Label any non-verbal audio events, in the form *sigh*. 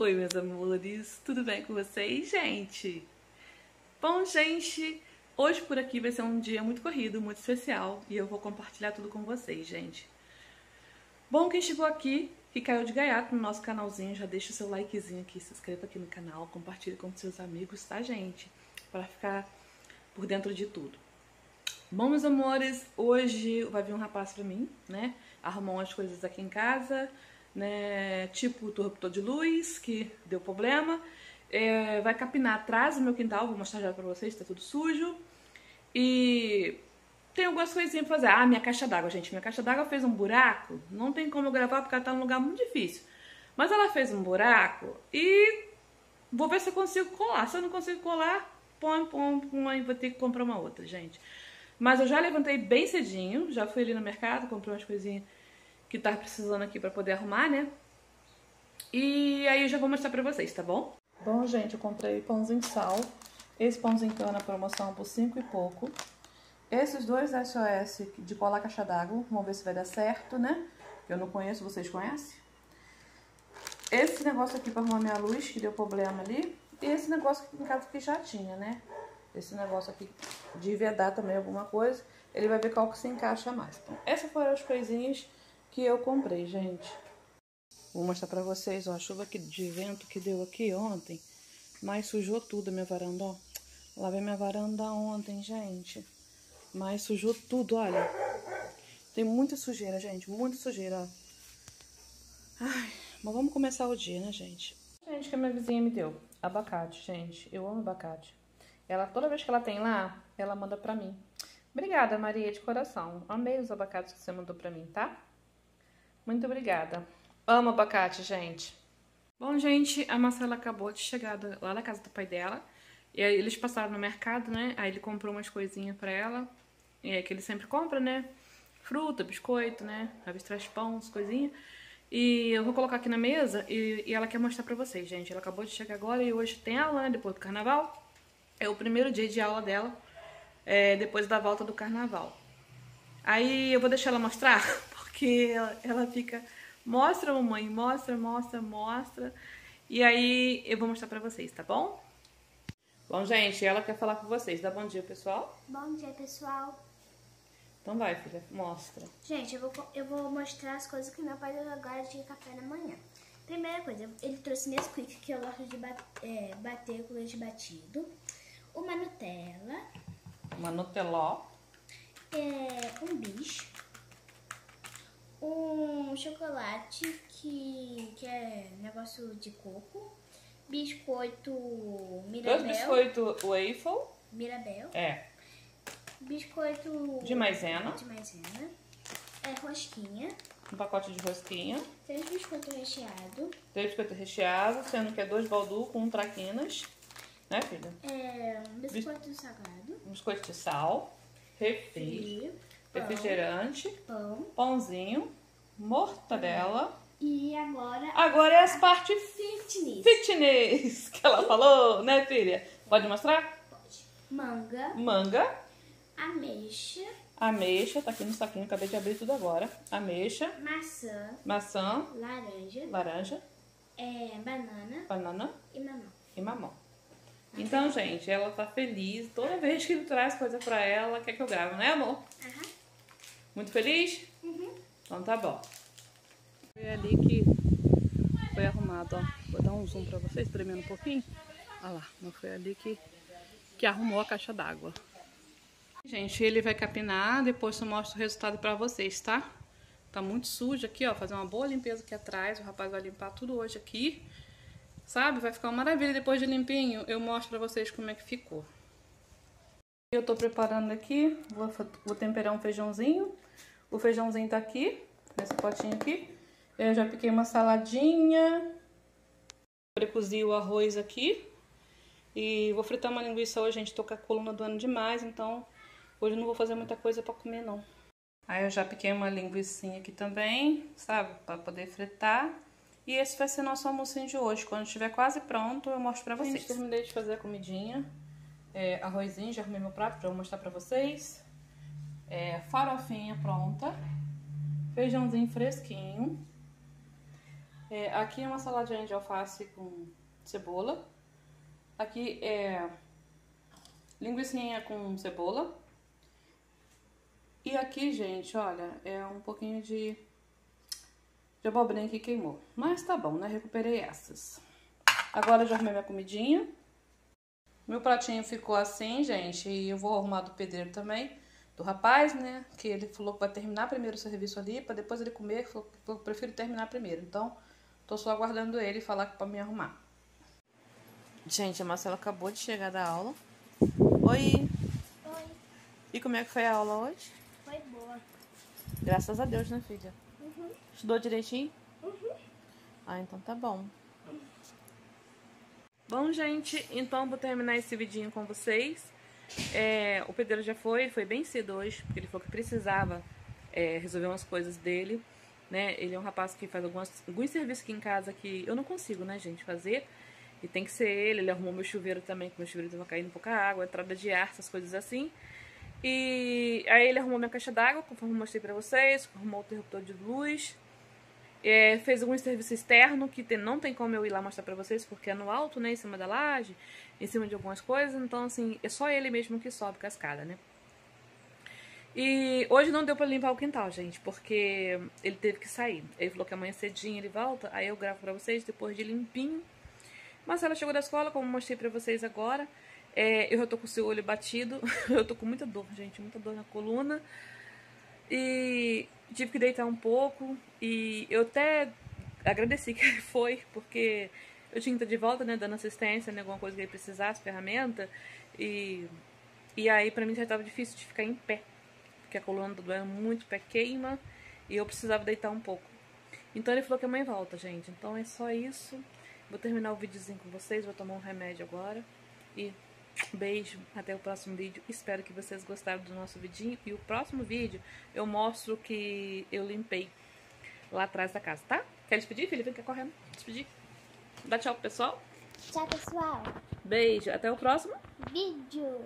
Oi, meus amores, tudo bem com vocês, gente? Bom, gente, hoje por aqui vai ser um dia muito corrido, muito especial e eu vou compartilhar tudo com vocês, gente. Bom, quem chegou aqui, que caiu de gaiato no nosso canalzinho, já deixa o seu likezinho aqui, se inscreva aqui no canal, compartilhe com seus amigos, tá, gente? Para ficar por dentro de tudo. Bom, meus amores, hoje vai vir um rapaz pra mim, né? Arrumar umas coisas aqui em casa, né? Tipo o interruptor de luz, que deu problema. É, vai capinar atrás do meu quintal, vou mostrar já pra vocês, tá tudo sujo. E tem algumas coisinhas pra fazer. Ah, minha caixa d'água, gente. Minha caixa d'água fez um buraco. Não tem como eu gravar porque ela tá num lugar muito difícil. Mas ela fez um buraco e vou ver se eu consigo colar. Se eu não consigo colar, põe, põe, põe, vou ter que comprar uma outra, gente. Mas eu já levantei bem cedinho, já fui ali no mercado, comprei umas coisinhas que tá precisando aqui pra poder arrumar, né? E aí eu já vou mostrar pra vocês, tá bom? Bom, gente, eu comprei pãozinho sal. Esse pãozinho tá na promoção por 5 e pouco. Esses dois SOS de colar caixa d'água, vamos ver se vai dar certo, né? Eu não conheço, vocês conhecem? Esse negócio aqui pra arrumar minha luz, que deu problema ali. E esse negócio aqui em casa que já tinha, né? Esse negócio aqui de vedar também alguma coisa. Ele vai ver qual que se encaixa mais. Então, essas foram as coisinhas que eu comprei, gente. Vou mostrar pra vocês, ó, a chuva que, de vento que deu aqui ontem, mas sujou tudo a minha varanda, ó. Lavei minha varanda ontem, gente. Mas sujou tudo, olha. Tem muita sujeira, gente, muita sujeira. Ai, mas vamos começar o dia, né, gente? Gente, que a minha vizinha me deu abacate, gente. Eu amo abacate. Ela, toda vez que ela tem lá, ela manda pra mim. Obrigada, Maria, de coração. Amei os abacates que você mandou pra mim, tá? Muito obrigada. Amo abacate, gente. Bom, gente, a Marcela acabou de chegar lá na casa do pai dela. E aí eles passaram no mercado, né? Aí ele comprou umas coisinhas pra ela. E é que ele sempre compra, né? Fruta, biscoito, né? Traz pão, as coisinhas. E eu vou colocar aqui na mesa e, e, ela quer mostrar pra vocês, gente. Ela acabou de chegar agora e hoje tem aula, né? Depois do carnaval. É o primeiro dia de aula dela, é, depois da volta do carnaval. Aí eu vou deixar ela mostrar, *laughs* porque ela, fica... Mostra, mamãe, mostra, mostra, mostra. E aí eu vou mostrar pra vocês, tá bom? Bom, gente, ela quer falar com vocês. Dá bom dia, pessoal. Bom dia, pessoal. Então vai, filha, mostra. Gente, eu vou, eu vou mostrar as coisas que meu pai deu agora de café da manhã. Primeira coisa, ele trouxe Nesquik, que eu gosto de bater, é, bater com leite batido. Uma Nutella. Uma Nuteló. É, um bicho. Um chocolate que, que é negócio de coco. Biscoito Mirabel. Dois biscoitos waffle. Mirabel. É. Biscoito... De maisena. De maisena. É, rosquinha. Um pacote de rosquinha. Três biscoitos recheados. Três biscoitos recheados, sendo que é dois baldu com um traquinas. Né, filha? É, um biscoito Bis... salgado. Um biscoito de sal. Refri. Frio, refrigerante. Pão. Pãozinho. Mortadela. E agora... Agora é as partes fitness. Fitness que ela falou, né, filha? Pode mostrar? Pode. Manga. Manga. Ameixa. Ameixa, tá aqui no saquinho, acabei de abrir tudo agora. Ameixa. Maçã. Maçã. Laranja. Laranja. É, banana. Banana. E mamão. E mamão. Então, gente, ela tá feliz. Toda vez que ele traz coisa pra ela, quer que eu grave, né, amor? Aham. Muito feliz? Uhum. Então tá bom. Foi ali que foi arrumado, ó. Vou dar um zoom pra vocês, tremendo um pouquinho. Olha lá, mas foi ali que, que arrumou a caixa d'água. Gente, ele vai capinar, depois eu mostro o resultado pra vocês, tá? Tá muito sujo aqui, ó, fazer uma boa limpeza aqui atrás, o rapaz vai limpar tudo hoje aqui, sabe? Vai ficar uma maravilha depois de limpinho, eu mostro pra vocês como é que ficou. Eu tô preparando aqui, vou, vou temperar um feijãozinho, o feijãozinho tá aqui, nesse potinho aqui. Eu já piquei uma saladinha, precozi o arroz aqui e vou fritar uma linguiça hoje, gente, tô com a coluna doendo demais, então Hoje não vou fazer muita coisa pra comer, não. Aí eu já piquei uma linguiça aqui também, sabe? Pra poder fritar. E esse vai ser nosso almocinho de hoje. Quando estiver quase pronto, eu mostro pra vocês. Gente, terminei de fazer a comidinha. É, arrozinho, já arrumei meu prato pra eu mostrar pra vocês. É, farofinha pronta. Feijãozinho fresquinho. É, aqui é uma saladinha de alface com cebola. Aqui é linguiça com cebola. E aqui, gente, olha, é um pouquinho de, de abobrinha que queimou. Mas tá bom, né? Recuperei essas. Agora já arrumei minha comidinha. Meu pratinho ficou assim, gente, e eu vou arrumar do pedreiro também, do rapaz, né? Que ele falou que vai terminar primeiro o serviço ali, para depois ele comer, falou que eu prefiro terminar primeiro. Então, tô só aguardando ele falar para me arrumar. Gente, a Marcela acabou de chegar da aula. Oi! Oi. E como é que foi a aula hoje? Foi boa. Graças a Deus, né, filha? Uhum. Estudou direitinho? Uhum. Ah, então tá bom. Bom, gente, então vou terminar esse vidinho com vocês. É, o pedreiro já foi, ele foi bem cedo hoje, porque ele falou que precisava é, resolver umas coisas dele, né? Ele é um rapaz que faz algumas, alguns serviços aqui em casa que eu não consigo, né, gente, fazer. E tem que ser ele, ele arrumou meu chuveiro também, que meu chuveiro tava caindo pouca água, entrada de ar, essas coisas assim. E aí ele arrumou minha caixa d'água, conforme mostrei pra vocês, arrumou o interruptor de luz, é, fez algum serviço externo que tem, não tem como eu ir lá mostrar pra vocês, porque é no alto, né, em cima da laje, em cima de algumas coisas, então assim, é só ele mesmo que sobe cascada, né. E hoje não deu pra limpar o quintal, gente, porque ele teve que sair. Ele falou que amanhã cedinho ele volta, aí eu gravo pra vocês depois de limpinho. Marcela chegou da escola, como mostrei pra vocês agora. É, eu já tô com o seu olho batido, *laughs* eu tô com muita dor, gente, muita dor na coluna. E tive que deitar um pouco e eu até agradeci que ele foi, porque eu tinha que estar de volta, né, dando assistência, né, alguma coisa que ele precisasse, ferramenta, e, e aí pra mim já estava difícil de ficar em pé, porque a coluna tá doendo muito, pé queima, e eu precisava deitar um pouco. Então ele falou que a mãe volta, gente, então é só isso. Vou terminar o videozinho com vocês, vou tomar um remédio agora, e Beijo, até o próximo vídeo. Espero que vocês gostaram do nosso vidinho. E o próximo vídeo eu mostro que eu limpei lá atrás da casa, tá? Quer despedir, Felipe? Quer correndo? Despedir? Dá tchau pro pessoal. Tchau, pessoal. Beijo, até o próximo Vídeo.